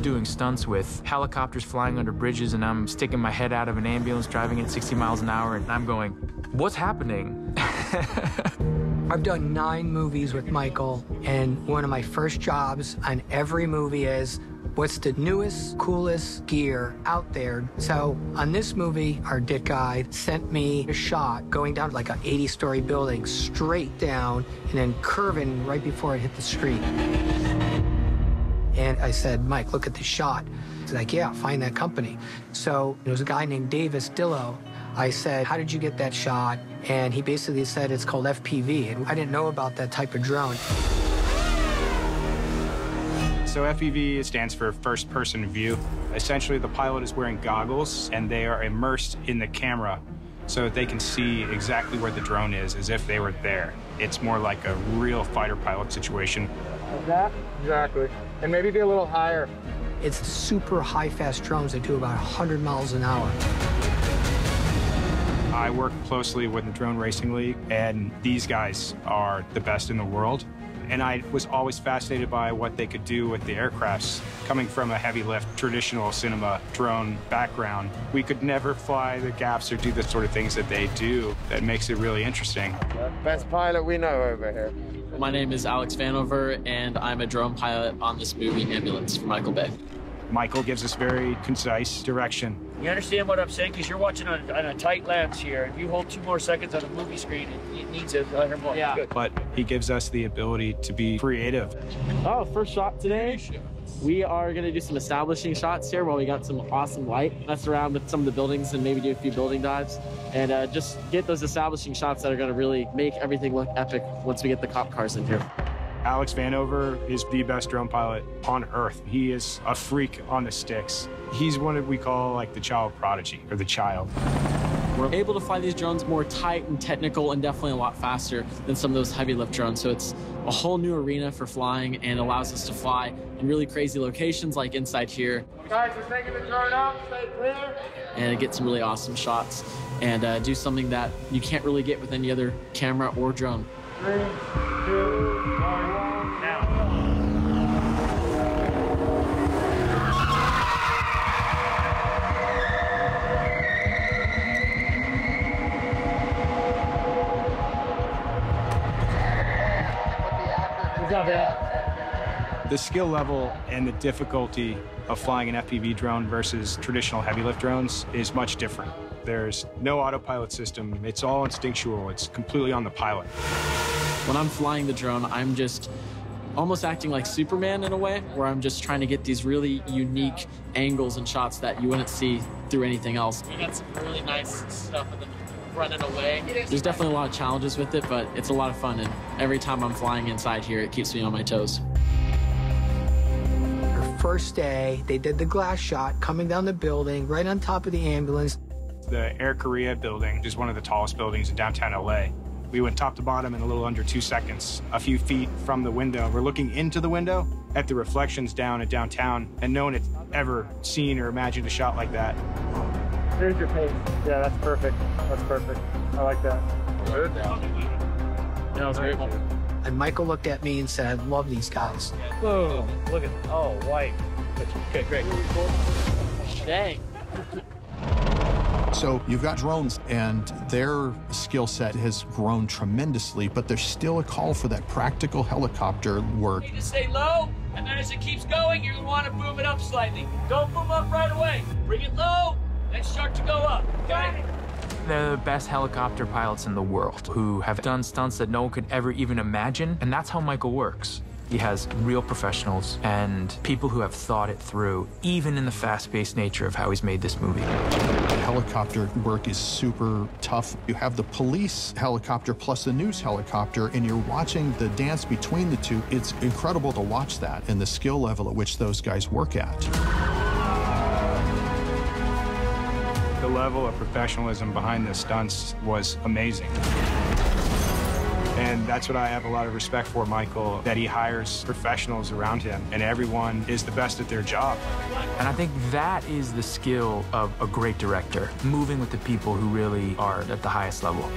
doing stunts with helicopters flying under bridges, and I'm sticking my head out of an ambulance driving at 60 miles an hour, and I'm going, what's happening? I've done nine movies with Michael, and one of my first jobs on every movie is what's the newest, coolest gear out there. So on this movie, our dick guy sent me a shot going down like an 80 story building straight down and then curving right before it hit the street. And I said, Mike, look at the shot. He's like, yeah, find that company. So there was a guy named Davis Dillo. I said, how did you get that shot? And he basically said it's called FPV. And I didn't know about that type of drone. So FPV stands for first person view. Essentially, the pilot is wearing goggles and they are immersed in the camera so that they can see exactly where the drone is as if they were there. It's more like a real fighter pilot situation. Like that? Exactly. And maybe be a little higher. It's super high fast drones that do about 100 miles an hour. I work closely with the Drone Racing League, and these guys are the best in the world. And I was always fascinated by what they could do with the aircrafts. Coming from a heavy lift, traditional cinema drone background, we could never fly the gaps or do the sort of things that they do that makes it really interesting. Best pilot we know over here. My name is Alex Vanover, and I'm a drone pilot on this movie Ambulance for Michael Bay. Michael gives us very concise direction. You understand what I'm saying? Because you're watching on, on, a tight lens here. If you hold two more seconds on a movie screen, it, it needs a 100 more. Yeah. Good. But he gives us the ability to be creative. Oh, first shot today. We are going to do some establishing shots here while we got some awesome light. Mess around with some of the buildings and maybe do a few building dives. And uh, just get those establishing shots that are going to really make everything look epic once we get the cop cars in here. Alex Vanover is the best drone pilot on earth. He is a freak on the sticks. He's one that we call like the child prodigy or the child. We're able to fly these drones more tight and technical and definitely a lot faster than some of those heavy lift drones. So it's a whole new arena for flying and allows us to fly in really crazy locations like inside here. Guys, we're taking the drone out. Stay clear. And get some really awesome shots and uh, do something that you can't really get with any other camera or drone. Three, two, The skill level and the difficulty of flying an FPV drone versus traditional heavy lift drones is much different. There's no autopilot system. It's all instinctual. It's completely on the pilot. When I'm flying the drone, I'm just almost acting like Superman in a way, where I'm just trying to get these really unique angles and shots that you wouldn't see through anything else. We got some really nice stuff of them running away. There's definitely a lot of challenges with it, but it's a lot of fun. And every time I'm flying inside here, it keeps me on my toes. Our first day, they did the glass shot coming down the building, right on top of the ambulance. The Air Korea building is one of the tallest buildings in downtown LA. We went top to bottom in a little under two seconds, a few feet from the window. We're looking into the window at the reflections down at downtown, and no one had ever seen or imagined a shot like that. Here's your pace. Yeah, that's perfect. That's perfect. I like that. Good. Yeah, it was great. And Michael looked at me and said, I love these guys. Boom. Look at, oh, white. Okay, great. Dang. So you've got drones, and their skill set has grown tremendously, but there's still a call for that practical helicopter work. You just stay low, and then as it keeps going, you're going to want to boom it up slightly. Don't boom up right away. Bring it low, then start to go up. Okay? They're the best helicopter pilots in the world who have done stunts that no one could ever even imagine, and that's how Michael works. He has real professionals and people who have thought it through, even in the fast paced nature of how he's made this movie. Helicopter work is super tough. You have the police helicopter plus the news helicopter, and you're watching the dance between the two. It's incredible to watch that and the skill level at which those guys work at. Level of professionalism behind the stunts was amazing. And that's what I have a lot of respect for, Michael, that he hires professionals around him and everyone is the best at their job. And I think that is the skill of a great director, moving with the people who really are at the highest level.